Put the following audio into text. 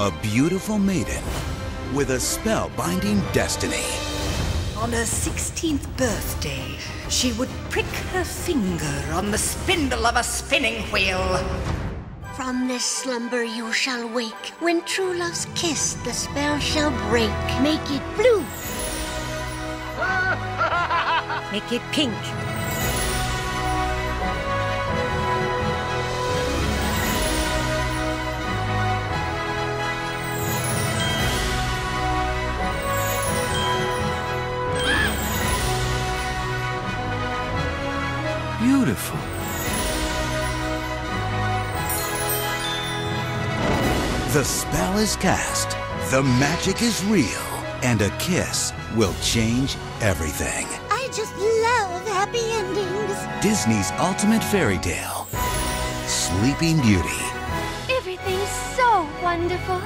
A beautiful maiden with a spell-binding destiny. On her 16th birthday, she would prick her finger on the spindle of a spinning wheel. From this slumber you shall wake. When true love's kiss, the spell shall break. Make it blue. Make it pink. Beautiful. The spell is cast, the magic is real, and a kiss will change everything. I just love happy endings. Disney's ultimate fairy tale, Sleeping Beauty. Everything's so wonderful.